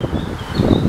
you